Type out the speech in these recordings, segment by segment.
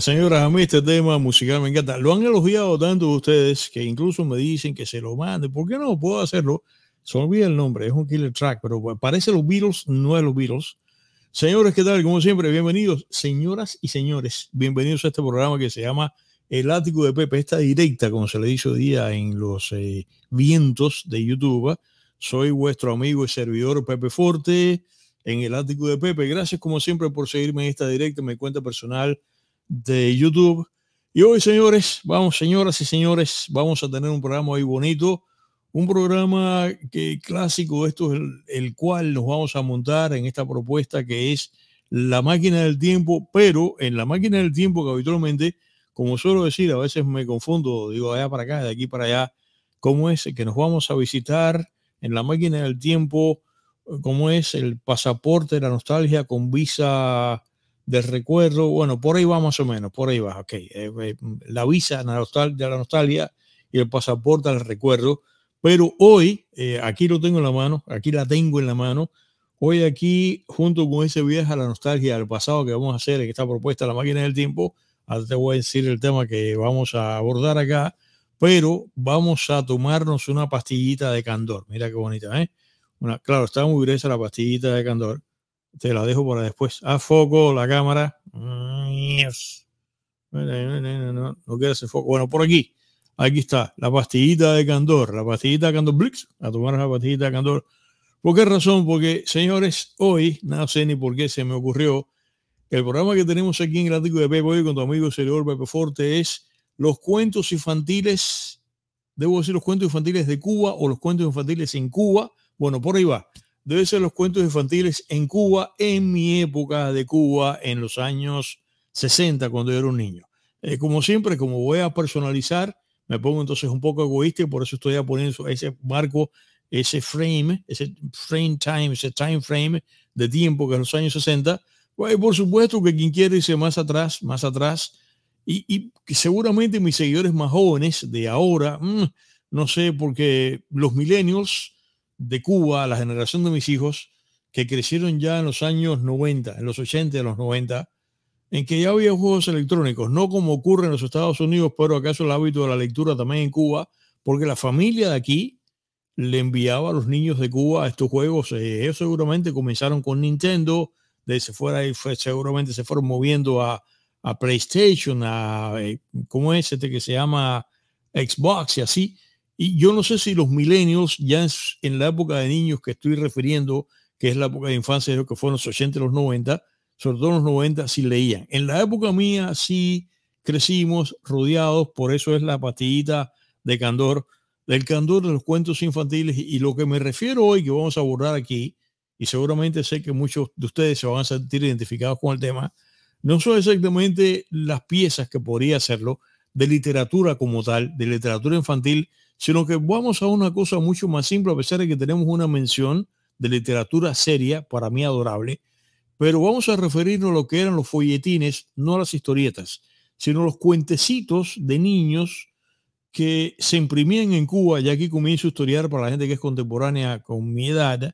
Señoras, a mí este tema musical me encanta. Lo han elogiado tanto ustedes que incluso me dicen que se lo mande. ¿Por qué no puedo hacerlo? Se olvida el nombre, es un killer track, pero parece los Beatles, no es los Beatles. Señores, ¿qué tal? Como siempre, bienvenidos. Señoras y señores, bienvenidos a este programa que se llama El Ático de Pepe. Esta directa, como se le hizo día en los eh, vientos de YouTube. Soy vuestro amigo y servidor Pepe Forte en el ático de Pepe. Gracias como siempre por seguirme en esta directa, en mi cuenta personal de YouTube. Y hoy, señores, vamos, señoras y señores, vamos a tener un programa hoy bonito, un programa que clásico, esto es el, el cual nos vamos a montar en esta propuesta que es la máquina del tiempo, pero en la máquina del tiempo que habitualmente, como suelo decir, a veces me confundo, digo allá para acá, de aquí para allá, ¿cómo es que nos vamos a visitar en la máquina del tiempo? ¿Cómo es el pasaporte de la nostalgia con visa de recuerdo? Bueno, por ahí va más o menos, por ahí va, ok. Eh, eh, la visa de la nostalgia y el pasaporte del recuerdo. Pero hoy, eh, aquí lo tengo en la mano, aquí la tengo en la mano. Hoy aquí, junto con ese viaje a la nostalgia del pasado que vamos a hacer en esta propuesta la máquina del tiempo, te voy a decir el tema que vamos a abordar acá, pero vamos a tomarnos una pastillita de candor. Mira qué bonita, ¿eh? claro, está muy gruesa la pastillita de candor. Te la dejo para después. A foco la cámara. No, no, hacer foco. Bueno, por aquí. Aquí está la pastillita de candor. La pastillita de candor Blix. A tomar la pastillita de candor. ¿Por qué razón? Porque, señores, hoy, no sé ni por qué se me ocurrió, el programa que tenemos aquí en el ático de Pepe hoy con tu amigo Servidor Pepe Forte es los cuentos infantiles, debo decir los cuentos infantiles de Cuba o los cuentos infantiles en Cuba, bueno, por ahí va. Debe ser los cuentos infantiles en Cuba, en mi época de Cuba, en los años 60, cuando yo era un niño. Eh, como siempre, como voy a personalizar, me pongo entonces un poco egoísta y por eso estoy poner ese marco, ese frame, ese frame time, ese time frame de tiempo que es los años 60. Pues, por supuesto que quien quiere irse más atrás, más atrás, y, y seguramente mis seguidores más jóvenes de ahora, mm, no sé, porque los millennials, de Cuba, la generación de mis hijos, que crecieron ya en los años 90, en los 80, en los 90, en que ya había juegos electrónicos, no como ocurre en los Estados Unidos, pero acaso el hábito de la lectura también en Cuba, porque la familia de aquí le enviaba a los niños de Cuba estos juegos. Eh, ellos seguramente comenzaron con Nintendo, de se fuera y fue, seguramente se fueron moviendo a, a PlayStation, a, eh, ¿cómo es este que se llama? Xbox y así. Y yo no sé si los millennials, ya en, la época de niños que estoy refiriendo, que es la época de infancia, lo que fueron los 80 y los 90, sobre todo los 90, sí leían. En la época mía sí crecimos rodeados, por eso es la pastillita de candor, del candor de los cuentos infantiles. Y lo que me refiero hoy, que vamos a abordar aquí, y seguramente sé que muchos de ustedes se van a sentir identificados con el tema, no son exactamente las piezas que podría hacerlo de literatura como tal, de literatura infantil, sino que vamos a una cosa mucho más simple, a pesar de que tenemos una mención de literatura seria, para mí adorable, pero vamos a referirnos a lo que eran los folletines, no las historietas, sino los cuentecitos de niños que se imprimían en Cuba, ya aquí comienzo a historiar para la gente que es contemporánea con mi edad,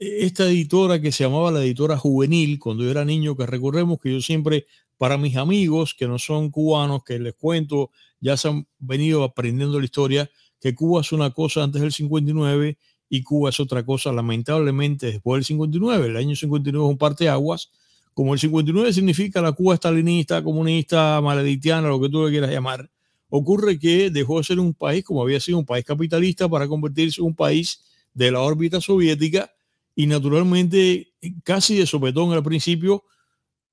esta editora que se llamaba la editora juvenil, cuando yo era niño, que recordemos que yo siempre, para mis amigos que no son cubanos, que les cuento, ya se han venido aprendiendo la historia, que Cuba es una cosa antes del 59 y Cuba es otra cosa lamentablemente después del 59. El año 59 es un parteaguas. Como el 59 significa la Cuba estalinista, comunista, maledictiana, lo que tú le quieras llamar, ocurre que dejó de ser un país como había sido un país capitalista para convertirse en un país de la órbita soviética y naturalmente casi de sopetón al principio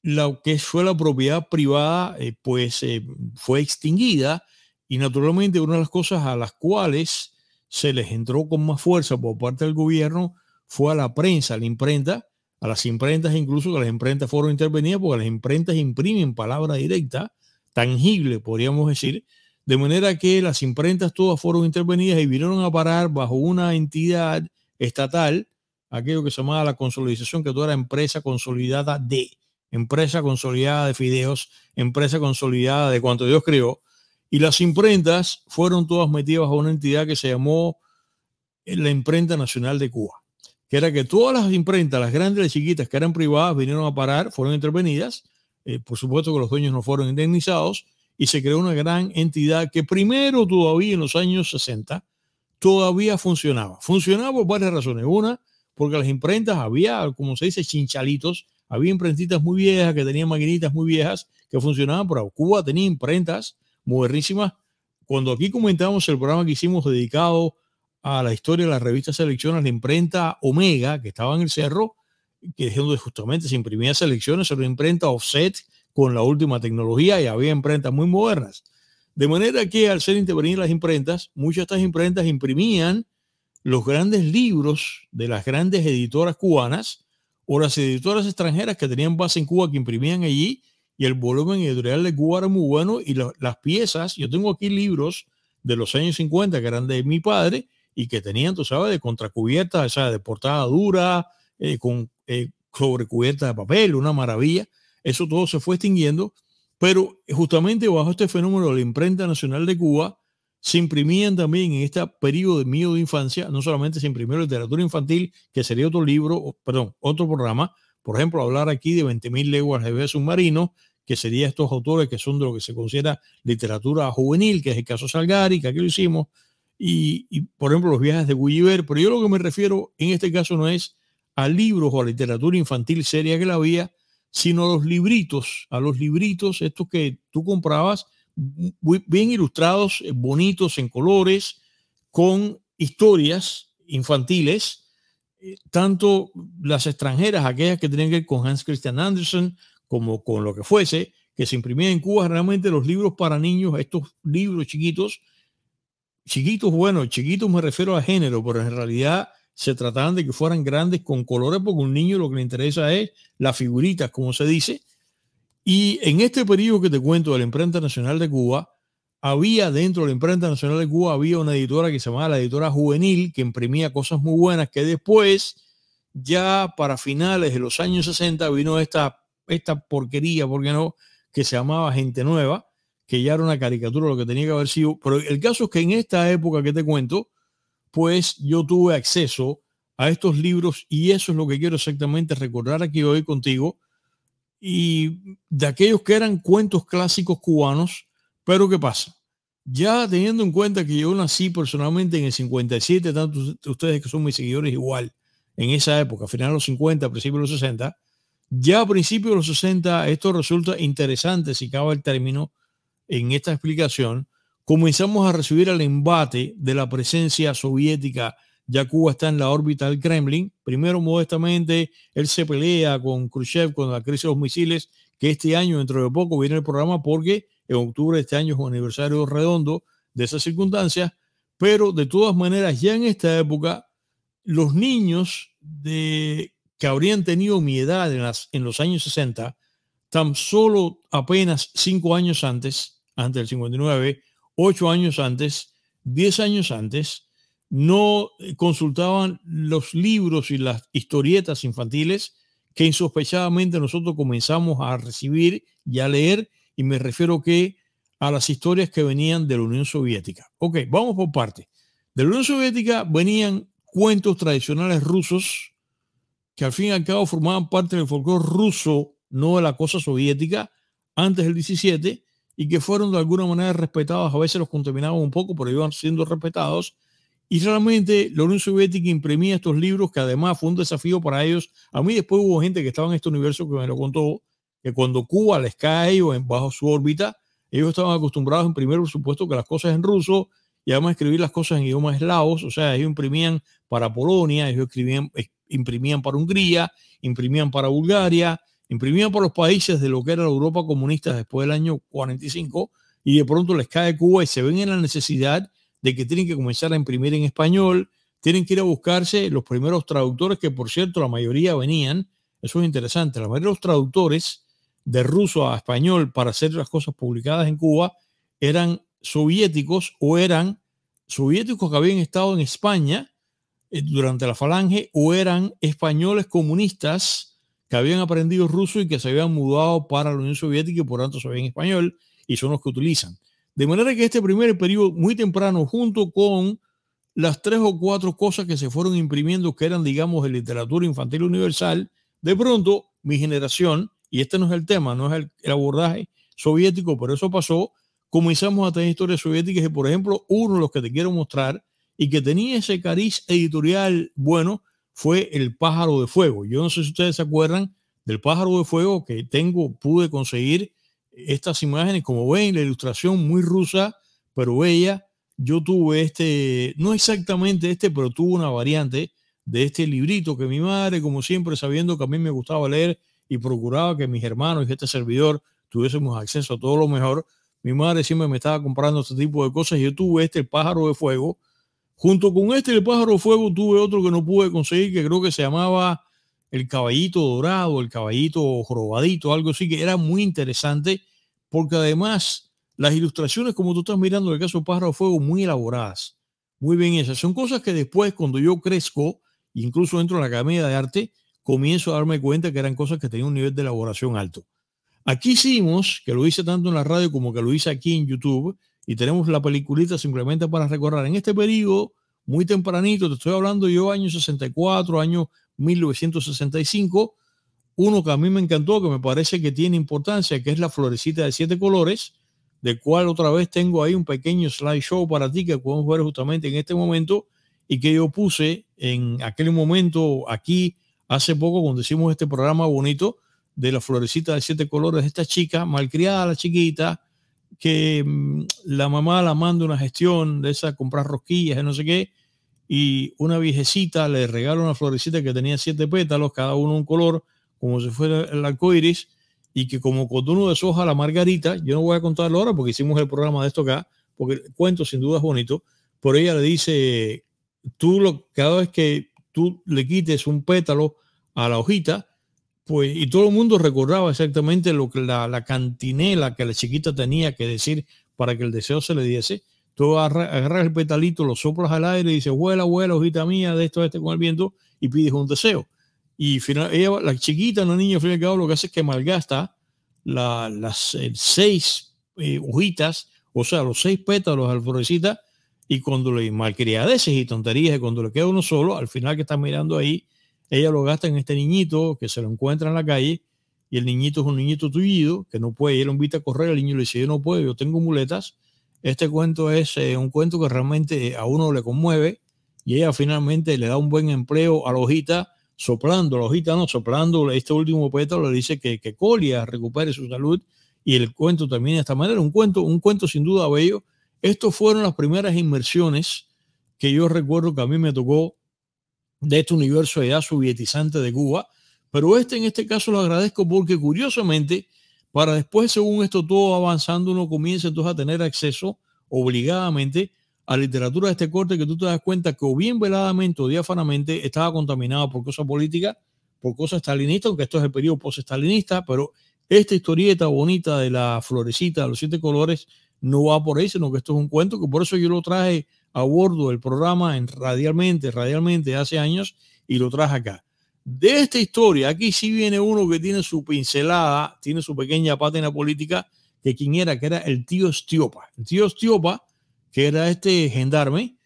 lo que fue la propiedad privada eh, pues eh, fue extinguida y naturalmente una de las cosas a las cuales se les entró con más fuerza por parte del gobierno fue a la prensa, a la imprenta, a las imprentas incluso que las imprentas fueron intervenidas porque las imprentas imprimen palabra directa, tangible podríamos decir, de manera que las imprentas todas fueron intervenidas y vinieron a parar bajo una entidad estatal, aquello que se llamaba la consolidación, que toda era empresa consolidada de, empresa consolidada de fideos, empresa consolidada de cuanto Dios creó, y las imprentas fueron todas metidas a una entidad que se llamó eh, la Imprenta Nacional de Cuba, que era que todas las imprentas, las grandes y las chiquitas que eran privadas, vinieron a parar, fueron intervenidas. eh, por supuesto que los dueños no fueron indemnizados y se creó una gran entidad que primero todavía en los años 60 todavía funcionaba. Funcionaba por varias razones. Una, porque las imprentas había, como se dice, chinchalitos, había imprentitas muy viejas que tenían maquinitas muy viejas que funcionaban, pero Cuba tenía imprentas modernísimas. Cuando aquí comentamos el programa que hicimos dedicado a la historia de la revista Selecciones, la imprenta Omega, que estaba en el cerro, que es donde justamente se imprimía selecciones, era una imprenta offset con la última tecnología y había imprentas muy modernas. De manera que al ser intervenir las imprentas, muchas de estas imprentas imprimían los grandes libros de las grandes editoras cubanas o las editoras extranjeras que tenían base en Cuba que imprimían allí y el volumen editorial de Cuba era muy bueno y las piezas, yo tengo aquí libros de los años 50 que eran de mi padre y que tenían, tú sabes, de contracubierta, o sea, de portada dura, eh, con eh, sobrecubierta de papel, una maravilla. Eso todo se fue extinguiendo, pero justamente bajo este fenómeno de la imprenta nacional de Cuba, se imprimían también en este periodo mío de infancia, no solamente se imprimió literatura infantil, que sería otro libro, perdón, otro programa, por ejemplo, hablar aquí de 20.000 leguas de submarino, que sería estos autores que son de lo que se considera literatura juvenil, que es el caso Salgari, que aquí lo hicimos, y, por ejemplo los viajes de Gulliver, pero yo lo que me refiero en este caso no es a libros o a literatura infantil seria que la había, sino a los libritos, a los libritos estos que tú comprabas, bien ilustrados, eh, bonitos en colores, con historias infantiles, eh, tanto las extranjeras, aquellas que tenían que ver con Hans Christian Andersen, como con lo que fuese, que se imprimían en Cuba, realmente los libros para niños, estos libros chiquitos, chiquitos, bueno, chiquitos me refiero a género, pero en realidad se trataban de que fueran grandes con colores, porque un niño lo que le interesa es las figuritas, como se dice. Y en este periodo que te cuento de la Imprenta Nacional de Cuba, había dentro de la Imprenta Nacional de Cuba, había una editora que se llamaba la editora juvenil, que imprimía cosas muy buenas, que después, ya para finales de los años 60, vino esta, esta porquería, porque no? Que se llamaba Gente Nueva, que ya era una caricatura lo que tenía que haber sido. Pero el caso es que en esta época que te cuento, pues yo tuve acceso a estos libros y eso es lo que quiero exactamente recordar aquí hoy contigo. Y de aquellos que eran cuentos clásicos cubanos, pero ¿qué pasa? Ya teniendo en cuenta que yo nací personalmente en el 57, tanto ustedes que son mis seguidores igual, en esa época, a finales de los 50, principios de los 60, ya a principios de los 60 esto resulta interesante si cabe el término, en esta explicación, comenzamos a recibir el embate de la presencia soviética. Ya Cuba está en la órbita del Kremlin. Primero, modestamente, él se pelea con Khrushchev con la crisis de los misiles, que este año, dentro de poco, viene el programa porque en octubre de este año es un aniversario redondo de esas circunstancias. Pero de todas maneras, ya en esta época, los niños de, que habrían tenido mi edad en, las, en los años 60, tan solo apenas cinco años antes, antes del 59, ocho años antes, diez años antes, no consultaban los libros y las historietas infantiles que insospechadamente nosotros comenzamos a recibir y a leer, y me refiero que a las historias que venían de la Unión Soviética. Ok, vamos por parte. De la Unión Soviética venían cuentos tradicionales rusos que al fin y al cabo formaban parte del folclore ruso, no de la cosa soviética, antes del 17, y que fueron de alguna manera respetados. A veces los contaminaban un poco, pero iban siendo respetados. Y realmente la Unión Soviética imprimía estos libros que además fue un desafío para ellos. A mí después hubo gente que estaba en este universo que me lo contó, que cuando Cuba les cae a ellos bajo su órbita, ellos estaban acostumbrados a imprimir, por supuesto, que las cosas en ruso y además escribir las cosas en idiomas eslavos. O sea, ellos imprimían para Polonia, ellos escribían, imprimían para Hungría, imprimían para Bulgaria, imprimían por los países de lo que era la Europa comunista después del año 45 y de pronto les cae Cuba y se ven en la necesidad de que tienen que comenzar a imprimir en español, tienen que ir a buscarse los primeros traductores que por cierto la mayoría venían, eso es interesante, la mayoría de los traductores de ruso a español para hacer las cosas publicadas en Cuba eran soviéticos o eran soviéticos que habían estado en España eh, durante la falange o eran españoles comunistas que habían aprendido ruso y que se habían mudado para la Unión Soviética y por tanto sabían español y son los que utilizan. De manera que este primer periodo muy temprano, junto con las tres o cuatro cosas que se fueron imprimiendo que eran, digamos, de literatura infantil universal, de pronto mi generación, y este no es el tema, no es el, abordaje soviético, pero eso pasó. Comenzamos a tener historias soviéticas y, por ejemplo, uno de los que te quiero mostrar y que tenía ese cariz editorial bueno fue El pájaro de fuego. Yo no sé si ustedes se acuerdan del pájaro de fuego que tengo, pude conseguir estas imágenes, como ven, la ilustración muy rusa, pero bella. Yo tuve este, no exactamente este, pero tuve una variante de este librito que mi madre, como siempre, sabiendo que a mí me gustaba leer y procuraba que mis hermanos y este servidor tuviésemos acceso a todo lo mejor, mi madre siempre me estaba comprando este tipo de cosas yo tuve este, el pájaro de fuego, Junto con este, el pájaro de fuego, tuve otro que no pude conseguir, que creo que se llamaba el caballito dorado, el caballito jorobadito, algo así, que era muy interesante, porque además las ilustraciones, como tú estás mirando el caso pájaro fuego, muy elaboradas, muy bien hechas. Son cosas que después, cuando yo crezco, incluso dentro de la Academia de Arte, comienzo a darme cuenta que eran cosas que tenían un nivel de elaboración alto. Aquí hicimos, que lo hice tanto en la radio como que lo hice aquí en YouTube, y tenemos la peliculita simplemente para recordar. En este periodo, muy tempranito, te estoy hablando yo, año 64, año 1965, uno que a mí me encantó, que me parece que tiene importancia, que es la florecita de siete colores, del cual otra vez tengo ahí un pequeño slideshow para ti que podemos ver justamente en este momento y que yo puse en aquel momento aquí hace poco cuando hicimos este programa bonito de la florecita de siete colores esta chica, malcriada la chiquita, que mm, la mamá la manda una gestión de esa, comprar rosquillas y no sé qué, y una viejecita le regala una florecita que tenía siete pétalos, cada uno un color, como si fuera el arco iris, y que como cuando uno deshoja la margarita, yo no voy a contarlo ahora porque hicimos el programa de esto acá, porque el cuento sin duda es bonito, por ella le dice, tú lo, cada vez que tú le quites un pétalo a la hojita, pues, y todo el mundo recordaba exactamente lo que la, cantinela que la chiquita tenía que decir para que el deseo se le diese. Tú agarras el petalito, lo soplas al aire y dices, vuela, vuela, hojita mía, de esto, de este con el viento, y pides un deseo. Y final, ella, la chiquita, una niña, al lo que hace es que malgasta las seis eh, hojitas, o sea, los seis pétalos al florecita, y cuando le malcriadeces y tonterías, y cuando le queda uno solo, al final que está mirando ahí, ella lo gasta en este niñito que se lo encuentra en la calle y el niñito es un niñito tullido que no puede, y él lo invita a correr, el niño le dice, yo no puedo, yo tengo muletas. Este cuento es eh, un cuento que realmente a uno le conmueve y ella finalmente le da un buen empleo a la hojita, soplando, la hojita no, soplando este último pétalo, le dice que, que Colia recupere su salud y el cuento termina de esta manera, un cuento, un cuento sin duda bello. Estos fueron las primeras inmersiones que yo recuerdo que a mí me tocó de este universo edad sovietizante de Cuba. Pero este en este caso lo agradezco porque curiosamente, para después, según esto todo avanzando, uno comienza entonces a tener acceso obligadamente a literatura de este corte que tú te das cuenta que o bien veladamente o diáfanamente estaba contaminada por cosas políticas, por cosas estalinistas, aunque esto es el periodo post-estalinista, pero esta historieta bonita de la florecita de los siete colores no va por ahí, sino que esto es un cuento que por eso yo lo traje a bordo del programa en radialmente, radialmente hace años y lo traje acá. De esta historia, aquí sí viene uno que tiene su pincelada, tiene su pequeña pátina política, que quien era, que era el tío Estiopa. El tío Estiopa, que era este gendarme,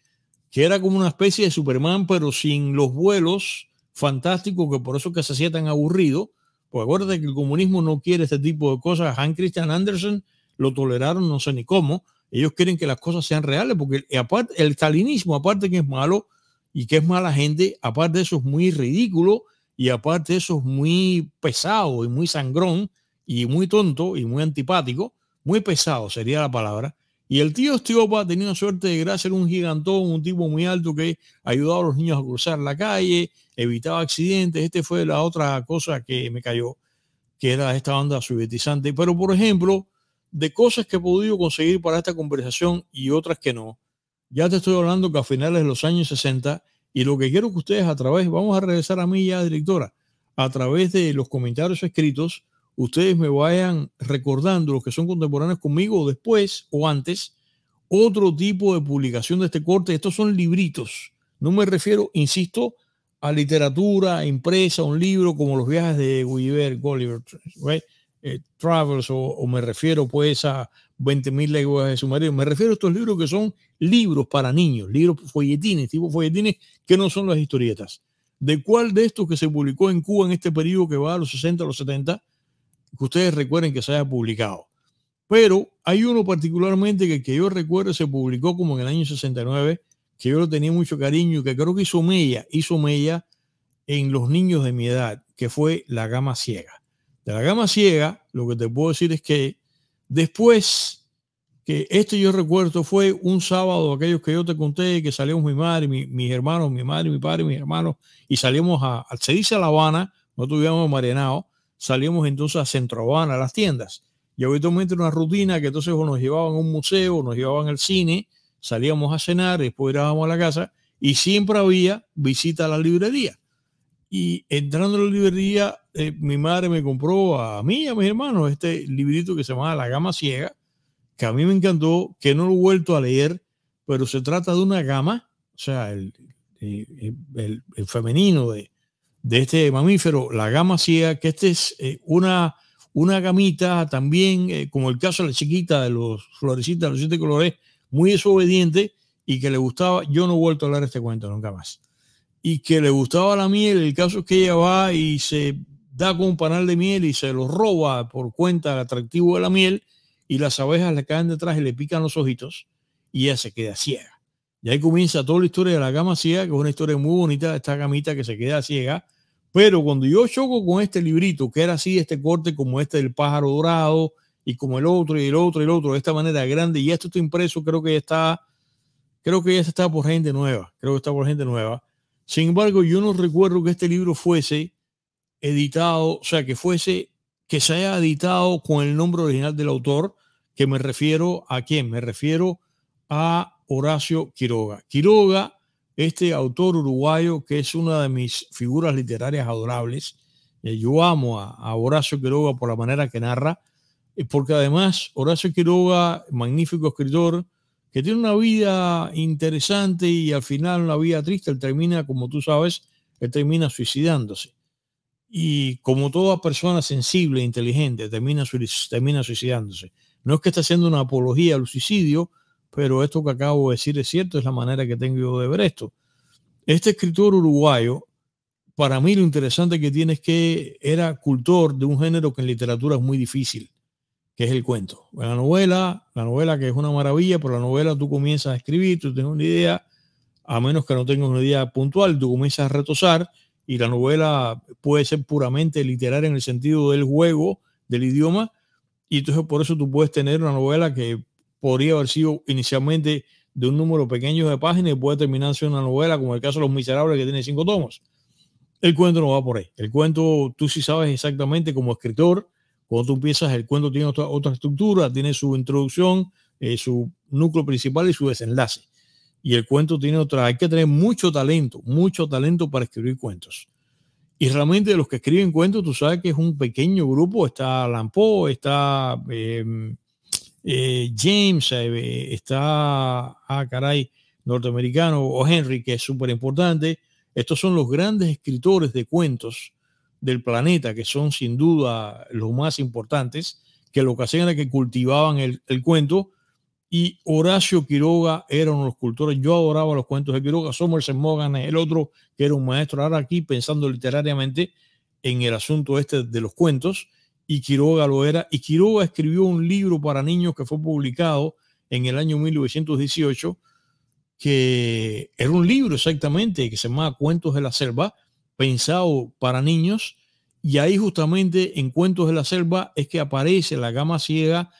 que era como una especie de Superman, pero sin los vuelos fantásticos, que por eso que se hacía tan aburrido. Pues acuérdate que el comunismo no quiere este tipo de cosas. Hans Christian Andersen lo toleraron, no sé ni cómo, ellos quieren que las cosas sean reales, porque aparte, el stalinismo, aparte que es malo y que es mala gente, aparte de eso es muy ridículo y aparte eso es muy pesado y muy sangrón y muy tonto y muy antipático, muy pesado sería la palabra. Y el tío Estiopa tenía suerte de gracia, un gigantón, un tipo muy alto que ayudaba a los niños a cruzar la calle, evitaba accidentes. Este fue la otra cosa que me cayó, que era esta banda sovietizante. Pero, por ejemplo, de cosas que he podido conseguir para esta conversación y otras que no. Ya te estoy hablando que a finales de los años 60 y lo que quiero que ustedes a través, vamos a regresar a mí ya, directora, a través de los comentarios escritos, ustedes me vayan recordando los que son contemporáneos conmigo después o antes, otro tipo de publicación de este corte. Estos son libritos. No me refiero, insisto, a literatura impresa, un libro como los viajes de Gulliver, Gulliver, right? Eh, travels o, me refiero pues a 20.000 leguas de submarino. Me refiero a estos libros que son libros para niños, libros folletines, tipo folletines que no son las historietas. ¿De cuál de estos que se publicó en Cuba en este periodo que va a los 60 a los 70 que ustedes recuerden que se haya publicado. Pero hay uno particularmente que, que yo recuerdo se publicó como en el año 69, que yo lo tenía mucho cariño y que creo que hizo mella, hizo mella en los niños de mi edad, que fue la gama ciega. De la gama ciega, lo que te puedo decir es que después que esto yo recuerdo fue un sábado, aquellos que yo te conté, que salimos mi madre, mi, mis hermanos, mi madre, mi padre, mis hermanos, y salimos a, se dice a La Habana, no tuvimos Marianao, salimos entonces a Centro Habana, a las tiendas. Y habitualmente una rutina que entonces nos llevaban a un museo, nos llevaban al cine, salíamos a cenar, después íbamos a la casa y siempre había visita a la librería. Y entrando a la librería, eh, mi madre me compró a mí y a mis hermanos este librito que se llama La Gama Ciega, que a mí me encantó, que no lo he vuelto a leer, pero se trata de una gama, o sea, el, el, femenino de, de, este mamífero, la gama ciega, que este es eh, una, una gamita también, eh, como el caso de la chiquita de los florecitas, los siete colores, muy desobediente y que le gustaba, yo no he vuelto a hablar este cuento nunca más y que le gustaba la miel. El caso es que ella va y se da con un panal de miel y se lo roba por cuenta del atractivo de la miel y las abejas le caen detrás y le pican los ojitos y ella se queda ciega. Y ahí comienza toda la historia de la gama ciega, que es una historia muy bonita esta gamita que se queda ciega. Pero cuando yo choco con este librito, que era así, este corte como este del pájaro dorado y como el otro y el otro y el otro, de esta manera grande, y esto está impreso, creo que ya está, creo que ya está por gente nueva, creo que está por gente nueva sin embargo, yo no recuerdo que este libro fuese editado, o sea, que fuese, que se haya editado con el nombre original del autor, que me refiero a quién, me refiero a Horacio Quiroga. Quiroga, este autor uruguayo que es una de mis figuras literarias adorables, eh, yo amo a, a Horacio Quiroga por la manera que narra, eh, porque además Horacio Quiroga, magnífico escritor, que tiene una vida interesante y al final una vida triste, él termina, como tú sabes, él termina suicidándose. Y como toda persona sensible e inteligente, termina, termina suicidándose. No es que esté haciendo una apología al suicidio, pero esto que acabo de decir es cierto, es la manera que tengo yo de ver esto. Este escritor uruguayo, para mí lo interesante que tiene es que era cultor de un género que en literatura es muy difícil que es el cuento. La novela, la novela que es una maravilla, por la novela tú comienzas a escribir, tú tienes una idea, a menos que no tengas una idea puntual, tú comienzas a retosar y la novela puede ser puramente literaria en el sentido del juego, del idioma, y entonces por eso tú puedes tener una novela que podría haber sido inicialmente de un número pequeño de páginas y puede terminar siendo una novela como el caso de Los Miserables que tiene cinco tomos. El cuento no va por ahí. El cuento tú sí sabes exactamente como escritor, cuando tú empiezas, el cuento tiene otra, otra estructura, tiene su introducción, eh, su núcleo principal y su desenlace. Y el cuento tiene otra, hay que tener mucho talento, mucho talento para escribir cuentos. Y realmente de los que escriben cuentos, tú sabes que es un pequeño grupo, está Lampo, está em, eh, James, eh, está, ah, caray, norteamericano, o Henry, que es súper importante. Estos son los grandes escritores de cuentos del planeta, que son sin duda los más importantes, que lo que hacían era que cultivaban el, cuento. Y Horacio Quiroga era uno de los cultores. Yo adoraba los cuentos de Quiroga. Somerset Morgan el otro, que era un maestro. Ahora aquí pensando literariamente en el asunto este de los cuentos. Y Quiroga lo era. Y Quiroga escribió un libro para niños que fue publicado en el año 1918, que era un libro exactamente que se llamaba Cuentos de la Selva, pensado para niños y ahí justamente en Cuentos de la Selva es que aparece la gama ciega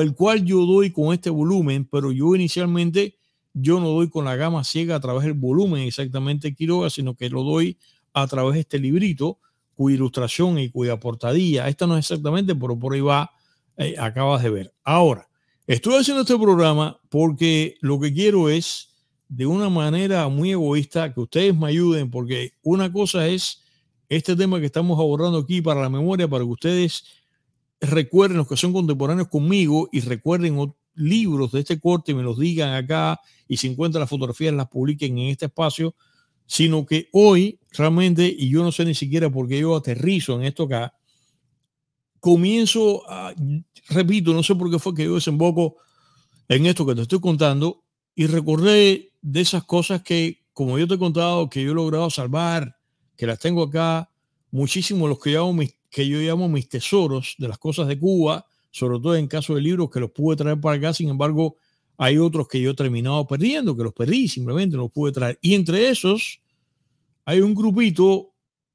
el cual yo doy con este volumen, pero yo inicialmente yo no doy con la gama ciega a través del volumen exactamente Quiroga, sino que lo doy a través de este librito cuya ilustración y cuya portadilla, esta no es exactamente, pero por ahí va, eh, acabas de ver. Ahora, estoy haciendo este programa porque lo que quiero es de una manera muy egoísta que ustedes me ayuden, porque una cosa es este tema que estamos abordando aquí para la memoria, para que ustedes recuerden los que son contemporáneos conmigo y recuerden libros de este corte y me los digan acá y si encuentran las fotografías las publiquen en este espacio, sino que hoy realmente, y yo no sé ni siquiera por qué yo aterrizo en esto acá, comienzo a, repito, no sé por qué fue que yo desemboco en esto que te estoy contando y recordé de esas cosas que, como yo te he contado, que yo he logrado salvar, que las tengo acá, muchísimos los que llamo mis que yo llamo mis tesoros de las cosas de Cuba, sobre todo en caso de libros que los pude traer para acá, sin embargo, hay otros que yo he terminado perdiendo, que los perdí, simplemente no los pude traer. Y entre esos hay un grupito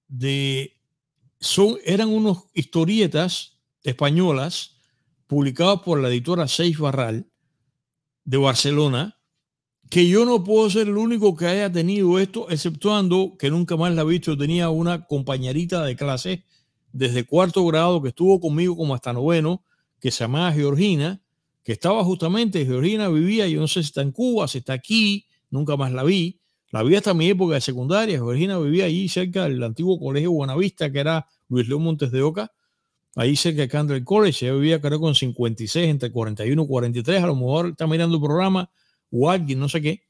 de, son, eran unos historietas españolas publicadas por la editora Seis Barral de Barcelona, que yo no puedo ser el único que haya tenido esto, exceptuando que nunca más la he visto. Tenía una compañerita de clase desde cuarto grado que estuvo conmigo como hasta noveno, que se llamaba Georgina, que estaba justamente, Georgina vivía, yo no sé si está en Cuba, si está aquí, nunca más la vi. La vi hasta mi época de secundaria. Georgina vivía allí cerca del antiguo colegio Buenavista, que era Luis León Montes de Oca, ahí cerca de Candler College. Ella vivía, creo, con 56, entre 41 y 43. A lo mejor está mirando el programa o alguien, no sé qué.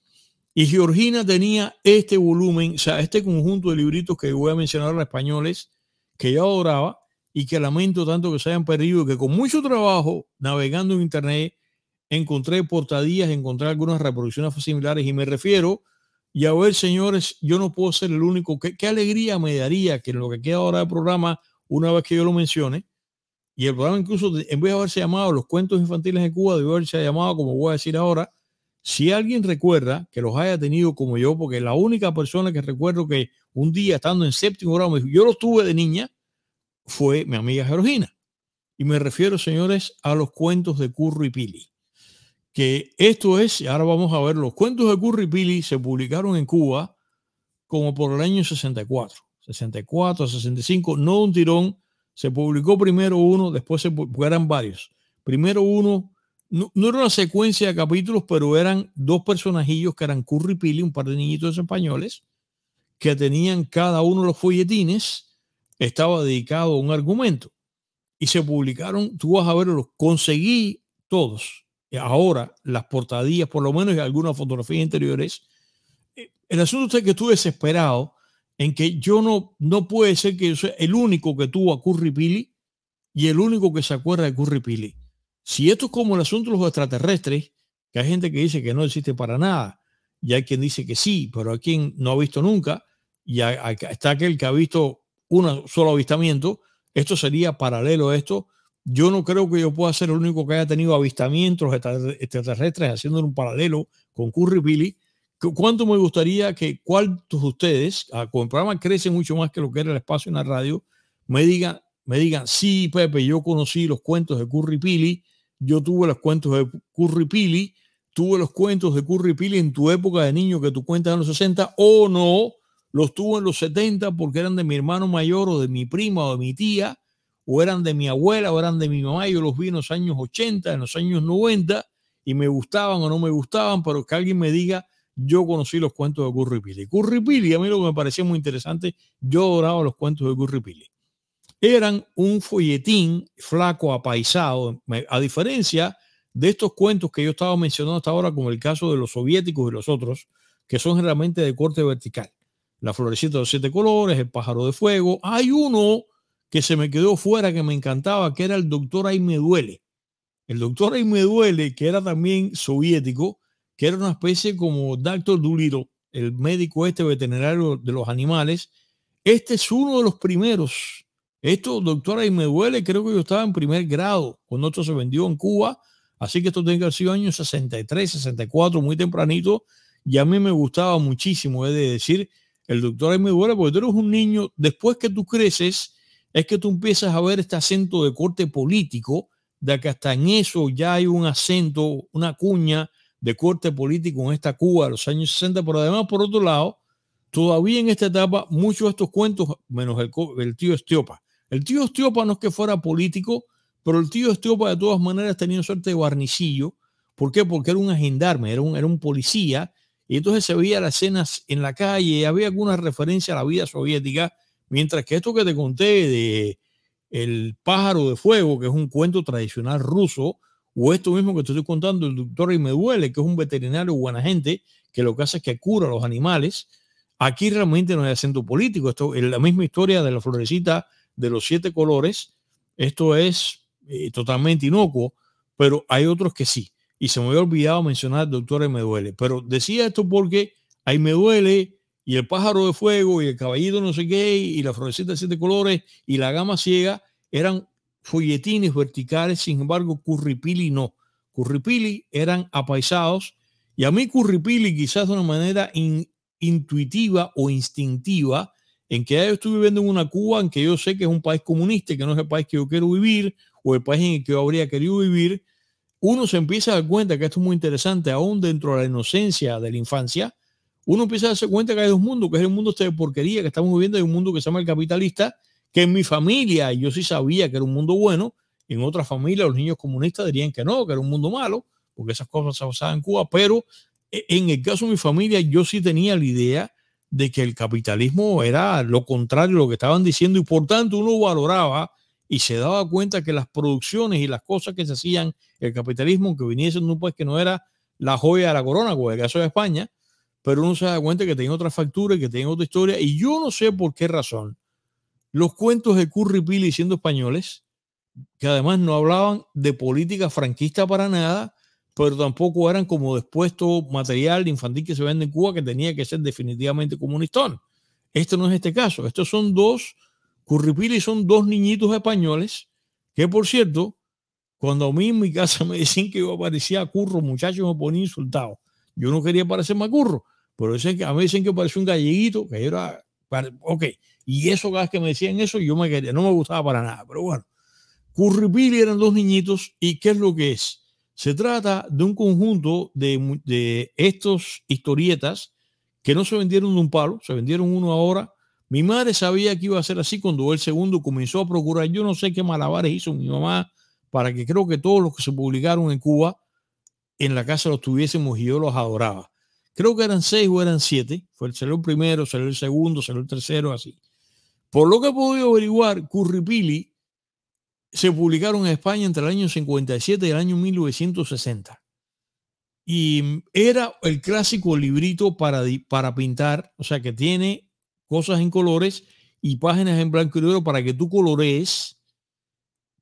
Y Georgina tenía este volumen, o sea, este conjunto de libritos que voy a mencionar en españoles, que yo adoraba y que lamento tanto que se hayan perdido, que con mucho trabajo navegando en internet encontré portadillas, encontré algunas reproducciones similares y me refiero, y a ver señores, yo no puedo ser el único, qué, qué alegría me daría que en lo que queda ahora del programa, una vez que yo lo mencione, y el programa incluso en vez de haberse llamado Los cuentos infantiles de Cuba, debe haberse llamado, como voy a decir ahora, si alguien recuerda que los haya tenido como yo, porque la única persona que recuerdo que un día estando en séptimo grado me dijo, yo los tuve de niña, fue mi amiga Georgina. Y me refiero, señores, a los cuentos de Curro y Pili. Que esto es, ahora vamos a ver, los cuentos de Curro y Pili se publicaron en Cuba como por el año 64, 64, 65, no un tirón. Se publicó primero uno, después se eran varios. Primero uno, no, era una secuencia de capítulos, pero eran dos personajillos que eran Curry Pili, un par de niñitos españoles, que tenían cada uno los folletines estaba dedicado a un argumento y se publicaron, tú vas a ver, los conseguí todos. Ahora las portadillas, por lo menos y algunas fotografías interiores. Eh, el asunto es que estuve desesperado en que yo no, no puede ser que yo sea el único que tuvo a Curry Pili y el único que se acuerda de Curry Pili. Si esto es como el asunto de los extraterrestres, que hay gente que dice que no existe para nada, y hay quien dice que sí, pero hay quien no ha visto nunca, y está aquel que ha visto un solo avistamiento. Esto sería paralelo a esto. Yo no creo que yo pueda ser el único que haya tenido avistamientos extraterrestres haciendo un paralelo con Curry Billy. ¿Cuánto me gustaría que cuántos de ustedes, ah, con el programa crece mucho más que lo que era el espacio en la radio, me digan, me digan, sí, Pepe, yo conocí los cuentos de Curry Pili, yo tuve los cuentos de Curry Pili, tuve los cuentos de Curry Pili en tu época de niño que tú cuentas en los 60 o no, los tuvo en los 70 porque eran de mi hermano mayor o de mi prima o de mi tía, o eran de mi abuela o eran de mi mamá. Yo los vi en los años 80, en los años 90 y me gustaban o no me gustaban, pero que alguien me diga, yo conocí los cuentos de Curry Pili. Curry Pili, a mí lo que me parecía muy interesante, yo adoraba los cuentos de Curry Pili. Eran un folletín flaco, apaisado, a diferencia de estos cuentos que yo estaba mencionando hasta ahora, como el caso de los soviéticos y los otros, que son realmente de corte vertical la florecita de los siete colores, el pájaro de fuego. Hay uno que se me quedó fuera que me encantaba, que era el doctor Ahí me duele. El doctor Ahí me duele, que era también soviético, que era una especie como Dr. Doolittle, el médico este veterinario de los animales. Este es uno de los primeros. Esto, doctor Ahí me duele, creo que yo estaba en primer grado cuando esto se vendió en Cuba. Así que esto tiene que haber sido años 63, 64, muy tempranito. Y a mí me gustaba muchísimo, he de decir, el doctor es muy bueno porque tú eres un niño, después que tú creces, es que tú empiezas a ver este acento de corte político, de que hasta en eso ya hay un acento, una cuña de corte político en esta Cuba de los años 60, pero además, por otro lado, todavía en esta etapa, muchos de estos cuentos, menos el, el tío Estiopa. El tío Estiopa no es que fuera político, pero el tío Estiopa de todas maneras tenía suerte de barnicillo. ¿Por qué? Porque era un agendarme, era un, era un policía y entonces se veía las escenas en la calle, había alguna referencia a la vida soviética, mientras que esto que te conté de El pájaro de fuego, que es un cuento tradicional ruso, o esto mismo que te estoy contando, el doctor y me duele, que es un veterinario buena gente, que lo que hace es que cura a los animales, aquí realmente no hay acento político, esto es la misma historia de la florecita de los siete colores, esto es eh, totalmente inocuo, pero hay otros que sí y se me había olvidado mencionar doctor me duele, pero decía esto porque ahí me duele y el pájaro de fuego y el caballito no sé qué y la florecita de siete colores y la gama ciega eran folletines verticales, sin embargo Curripili no. Curripili eran apaisados y a mí Curripili quizás de una manera intuitiva o instintiva en que yo estoy viviendo en una Cuba en que yo sé que es un país comunista que no es el país que yo quiero vivir o el país en el que yo habría querido vivir, uno se empieza a dar cuenta que esto es muy interesante, aún dentro de la inocencia de la infancia, uno empieza a darse cuenta que hay dos mundos, que es el mundo este de porquería que estamos viviendo y un mundo que se llama el capitalista, que en mi familia yo sí sabía que era un mundo bueno, en otra familia los niños comunistas dirían que no, que era un mundo malo, porque esas cosas se pasaban en Cuba, pero e, en el caso de mi familia yo sí tenía la idea de que el capitalismo era lo contrario a lo que estaban diciendo y por tanto uno valoraba y se daba cuenta que las producciones y las cosas que se hacían, el capitalismo, que viniese en un país que no era la joya de la corona, como el caso de España, pero uno se da cuenta que tenía otra factura y que tenía otra historia. Y yo no sé por qué razón los cuentos de Curry Pili siendo españoles, que además no hablaban de política franquista para nada, pero tampoco eran como despuesto material infantil que se vende en Cuba que tenía que ser definitivamente comunistón. Esto no es este caso. Estos son dos Curripili son dos niñitos españoles que, por cierto, cuando a mí en mi casa me decían que yo parecía curro, muchachos me ponía insultado. Yo no quería parecerme a curro, pero a mí dicen que parecía un galleguito, que era, ok, y eso cada vez que me decían eso, yo me quería, no me gustaba para nada, pero bueno. Curripili eran dos niñitos, ¿y qué es lo que es? Se trata de un conjunto de, estos historietas que no se vendieron de un palo, se vendieron uno ahora mi madre sabía que iba a ser así cuando el segundo comenzó a procurar. Yo no sé qué malabares hizo mi mamá para que creo que todos los que se publicaron en Cuba en la casa los tuviésemos y yo los adoraba. Creo que eran seis o eran siete. Fue el el primero, salió el segundo, salió el tercero, así. Por lo que he podido averiguar, Curripili se publicaron en España entre el año 57 y el año 1960. Y era el clásico librito para, para pintar, o sea que tiene cosas en colores y páginas en blanco y negro para que tú colorees.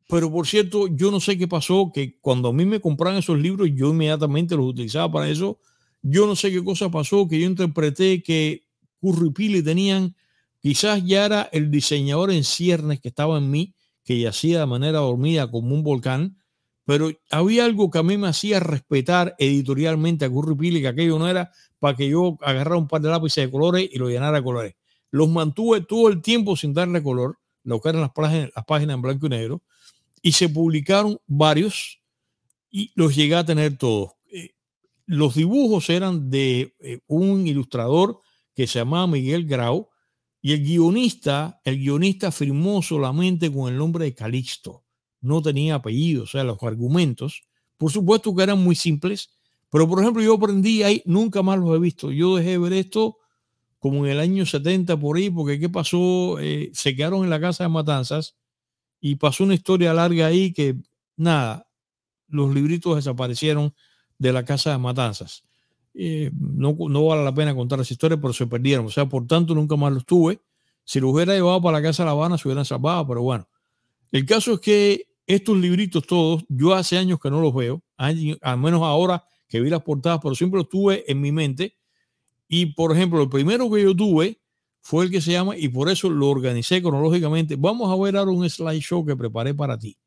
Pero por cierto, yo no sé qué pasó, que cuando a mí me compraron esos libros, yo inmediatamente los utilizaba para eso. Yo no sé qué cosa pasó, que yo interpreté que Curripili tenían, quizás ya era el diseñador en ciernes que estaba en mí, que yacía de manera dormida como un volcán, pero había algo que a mí me hacía respetar editorialmente a Curripili, que aquello no era para que yo agarrara un par de lápices de colores y lo llenara de colores los mantuve todo el tiempo sin darle color, lo que eran las páginas, las páginas en blanco y negro, y se publicaron varios y los llegué a tener todos. Eh, los dibujos eran de eh, un ilustrador que se llamaba Miguel Grau y el guionista, el guionista firmó solamente con el nombre de Calixto. No tenía apellido, o sea, los argumentos, por supuesto que eran muy simples, pero por ejemplo yo aprendí ahí, nunca más los he visto. Yo dejé de ver esto como en el año 70 por ahí, porque ¿qué pasó? Eh, se quedaron en la casa de Matanzas y pasó una historia larga ahí que nada, los libritos desaparecieron de la casa de Matanzas. Eh, no, no, vale la pena contar esa historia, pero se perdieron. O sea, por tanto, nunca más los tuve. Si los hubiera llevado para la casa de La Habana, se hubieran salvado, pero bueno. El caso es que estos libritos todos, yo hace años que no los veo, al menos ahora que vi las portadas, pero siempre los tuve en mi mente y por ejemplo, el primero que yo tuve fue el que se llama, y por eso lo organicé cronológicamente. Vamos a ver ahora un slideshow que preparé para ti,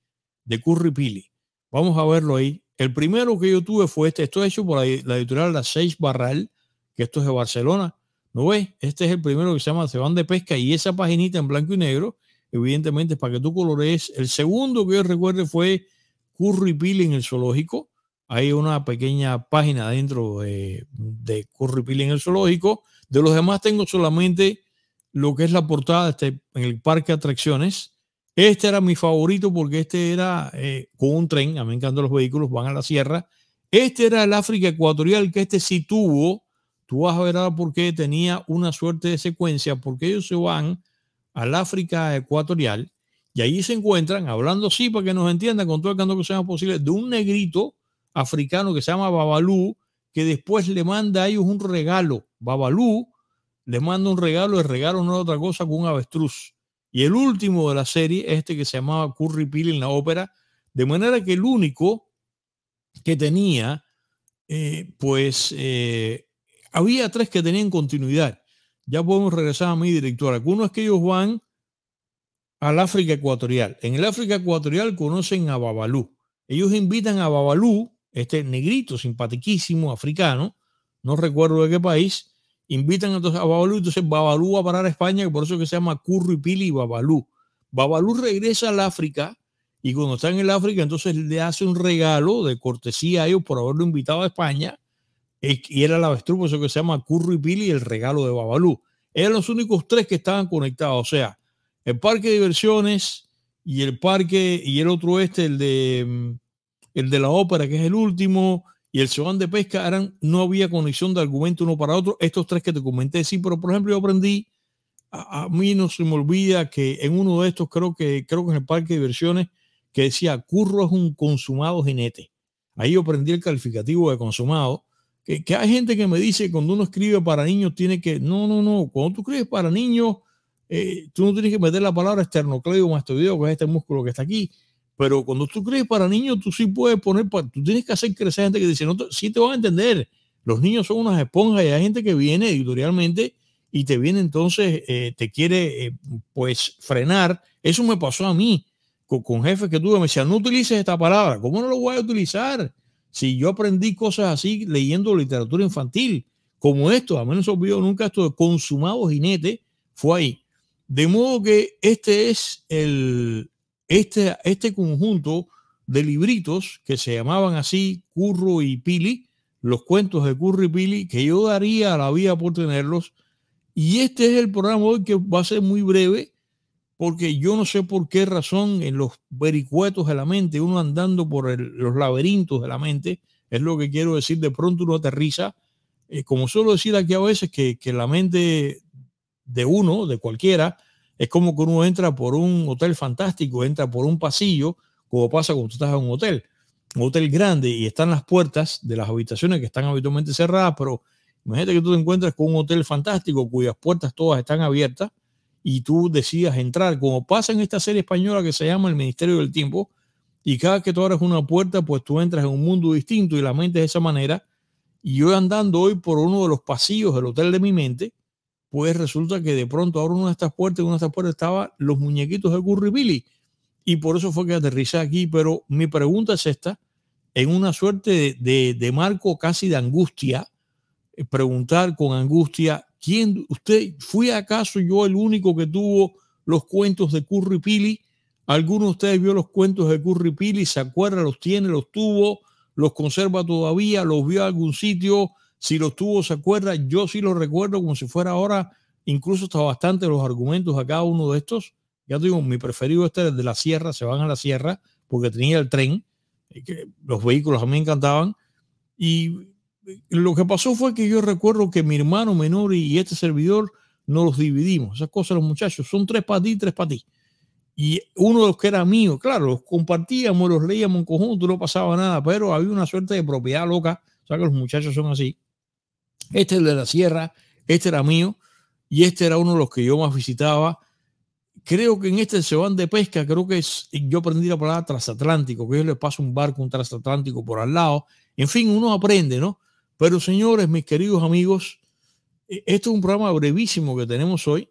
de Curry Pili. Vamos a verlo ahí. El primero que yo tuve fue este. Esto es hecho por la, editorial La Seis Barral, que esto es de Barcelona. ¿No ves? Este es el primero que se llama Se van de pesca y esa paginita en blanco y negro, evidentemente, es para que tú colorees. El segundo que yo recuerdo fue Curry Pili en el zoológico hay una pequeña página dentro de, de Curry en el zoológico. De los demás tengo solamente lo que es la portada este, en el parque atracciones. Este era mi favorito porque este era eh, con un tren. A mí me encantan los vehículos, van a la sierra. Este era el África ecuatorial, que este sí tuvo. Tú vas a ver ahora por qué tenía una suerte de secuencia, porque ellos se van al África ecuatorial y ahí se encuentran, hablando así para que nos entiendan con todo el canto que sea posible, de un negrito africano que se llama Babalú, que después le manda a ellos un regalo. Babalú le manda un regalo, el regalo no otra cosa que un avestruz. Y el último de la serie, este que se llamaba Curry Pili en la ópera, de manera que el único que tenía, eh, pues eh, había tres que tenían continuidad. ya podemos regresar a mi director. Algunos es que ellos van al África Ecuatorial. En el África Ecuatorial conocen a Babalú. Ellos invitan a Babalú, este negrito simpatiquísimo africano, no recuerdo de qué país, invitan a Babalú, entonces Babalú va a parar a España, por eso que se llama Curro y Pili y Babalú. Babalú regresa al África y cuando está en el África, entonces le hace un regalo de cortesía a ellos por haberlo invitado a España y era la avestruz, eso que se llama Curro y Pili, el regalo de Babalú. Eran los únicos tres que estaban conectados, o sea, el parque de diversiones y el parque y el otro este, el de el de la ópera, que es el último, y el Sebán de Pesca, eran, no había conexión de argumento uno para otro. Estos tres que te comenté, sí, pero por ejemplo yo aprendí, a, mí no se me olvida que en uno de estos, creo que, creo que en el parque de diversiones, que decía, curro es un consumado jinete. Ahí yo aprendí el calificativo de consumado que, hay gente que me dice cuando uno escribe para niños tiene que, no, no, no, cuando tú escribes para niños, eh, tú no tienes que meter la palabra esternocleido mastoideo, que es este músculo que está aquí, pero cuando tú escribes para niños, tú sí puedes poner, tú tienes que hacer crecer gente que dice, no, sí te van a entender, los niños son unas esponjas y hay gente que viene editorialmente y te viene entonces, eh, te quiere eh, pues frenar. Eso me pasó a mí con, con jefes que tuve, me decían, no utilices esta palabra, ¿cómo no lo voy a utilizar? Si yo aprendí cosas así leyendo literatura infantil, como esto, a menos olvidó nunca esto de consumado jinete, fue ahí. De modo que este es el, este, este conjunto de libritos que se llamaban así Curro y Pili, los cuentos de Curro y Pili, que yo daría a la vida por tenerlos. Y este es el programa hoy que va a ser muy breve, porque yo no sé por qué razón en los vericuetos de la mente, uno andando por los laberintos de la mente, es lo que quiero decir, de pronto uno aterriza, eh, como suelo decir aquí a veces, que, que la mente de uno, de cualquiera, es como que uno entra por un hotel fantástico, entra por un pasillo, como pasa cuando tú estás en un hotel, un hotel grande y están las puertas de las habitaciones que están habitualmente cerradas, pero imagínate que tú te encuentras con un hotel fantástico cuyas puertas todas están abiertas y tú decidas entrar, como pasa en esta serie española que se llama El Ministerio del Tiempo, y cada que tú abres una puerta, pues tú entras en un mundo distinto y la mente de esa manera. Y yo andando hoy por uno de los pasillos del hotel de mi mente, pues resulta que de pronto abro una de estas puertas y una de estas puertas estaban los muñequitos de Curry Billy. Y por eso fue que aterricé aquí. Pero mi pregunta es esta, en una suerte de, de marco casi de angustia, eh, preguntar con angustia, ¿Quién, usted, fui acaso yo el único que tuvo los cuentos de Curry Pili? ¿Alguno de ustedes vio los cuentos de Curry Pili? ¿Se acuerda? ¿Los tiene? ¿Los tuvo? ¿Los conserva todavía? ¿Los vio en algún sitio? Si los tuvo, ¿se acuerda? Yo sí los recuerdo como si fuera ahora. Incluso está bastante los argumentos a cada uno de estos. Ya digo, mi preferido este es de la sierra, se van a la sierra porque tenía el tren, que los vehículos a mí me encantaban. Y lo que pasó fue que yo recuerdo que mi hermano menor y este servidor nos los dividimos. Esas cosas, los muchachos, son tres para ti, tres para ti. Y uno de los que era mío, claro, los compartíamos, los leíamos en conjunto, no pasaba nada, pero había una suerte de propiedad loca. O sea que los muchachos son así. Este es de la sierra, este era mío y este era uno de los que yo más visitaba. Creo que en este se van de pesca, creo que es, yo aprendí la palabra transatlántico, que yo le paso un barco, un transatlántico por al lado. En fin, uno aprende, ¿no? Pero señores, mis queridos amigos, e, esto es un programa brevísimo que tenemos hoy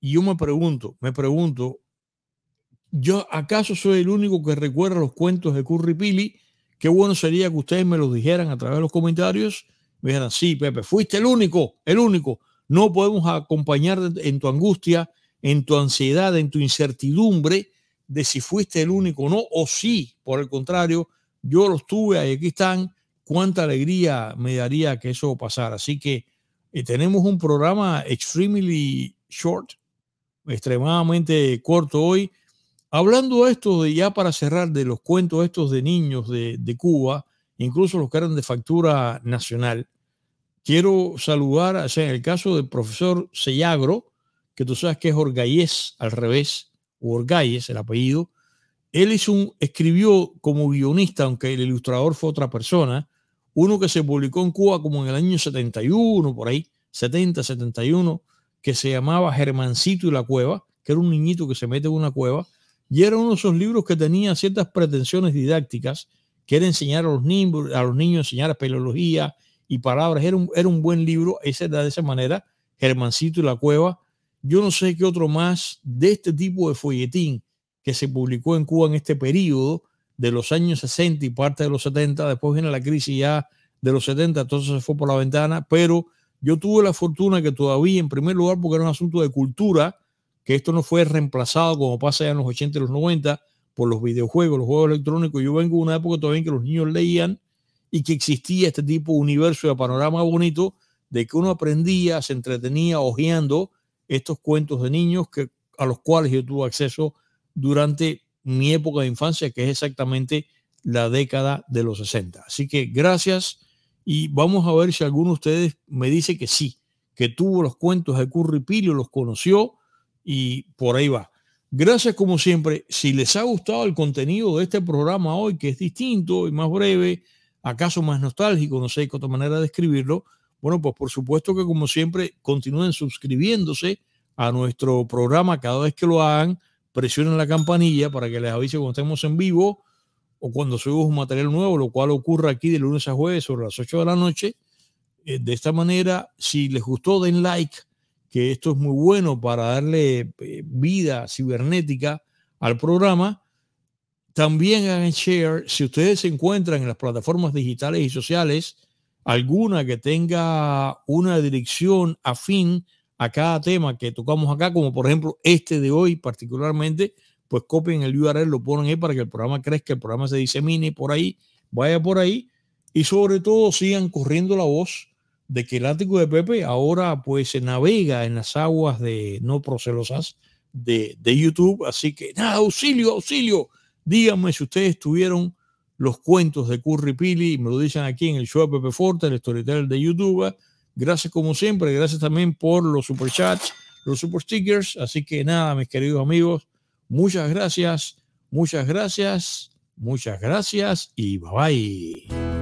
y yo me pregunto, me pregunto, ¿yo acaso soy el único que recuerda los cuentos de Curry Pili? Qué bueno sería que ustedes me los dijeran a través de los comentarios. Me sí, Pepe, fuiste el único, el único. No podemos acompañar en tu angustia, en tu ansiedad, en tu incertidumbre de si fuiste el único o no, o sí, por el contrario, yo los tuve y aquí están cuánta alegría me daría que eso pasara. Así que eh, tenemos un programa extremely short, extremadamente corto hoy. Hablando esto, de ya para cerrar, de los cuentos estos de niños de, de Cuba, incluso los que eran de factura nacional, quiero saludar, o sea, en el caso del profesor Sellagro, que tú sabes que es Orgayes al revés, o Orgayes el apellido, él hizo escribió como guionista, aunque el ilustrador fue otra persona, uno que se publicó en Cuba como en el año 71, por ahí, 70, 71, que se llamaba Germancito y la cueva, que era un niñito que se mete en una cueva, y era uno de esos libros que tenía ciertas pretensiones didácticas, que era enseñar a los niños, a los niños enseñar espeleología y palabras, era un, era un buen libro, ese era de esa manera, Germancito y la Cueva. Yo no sé qué otro más de este tipo de folletín que se publicó en Cuba en este periodo de los años 60 y parte de los 70. Después viene la crisis ya de los 70, entonces se fue por la ventana. Pero yo tuve la fortuna que todavía, en primer lugar, porque era un asunto de cultura, que esto no fue reemplazado como pasa ya en los 80 y los 90 por los videojuegos, los juegos electrónicos. Yo vengo de una época todavía en que los niños leían y que existía este tipo de universo de panorama bonito de que uno aprendía, se entretenía hojeando estos cuentos de niños que, a los cuales yo tuve acceso durante mi época de infancia, que es exactamente la década de los 60. Así que gracias y vamos a ver si alguno de ustedes me dice que sí, que tuvo los cuentos de Curripilio, los conoció y por ahí va. Gracias como siempre. Si les ha gustado el contenido de este programa hoy, que es distinto y más breve, acaso más nostálgico, no sé qué otra manera de escribirlo, bueno, pues por supuesto que como siempre continúen suscribiéndose a nuestro programa cada vez que lo hagan, presionen la campanilla para que les avise cuando estemos en vivo o cuando subimos un material nuevo, lo cual ocurre aquí de lunes a jueves sobre las 8 de la noche. Eh, de esta manera, si les gustó, den like, que esto es muy bueno para darle eh, vida cibernética al programa. También hagan share. Si ustedes se encuentran en las plataformas digitales y sociales, alguna que tenga una dirección afín a cada tema que tocamos acá, como por ejemplo este de hoy particularmente, pues copien el URL, lo ponen ahí para que el programa crezca, el programa se disemine por ahí, vaya por ahí. Y sobre todo sigan corriendo la voz de que el ático de Pepe ahora pues se navega en las aguas de no procelosas de, de YouTube, así que nada, auxilio, auxilio, díganme si ustedes tuvieron los cuentos de Curry Pili, me lo dicen aquí en el show de Pepe Forte, el storyteller de YouTube. Gracias como siempre, gracias también por los super chats, los super stickers. Así que nada, mis queridos amigos, muchas gracias, muchas gracias, muchas gracias y bye bye.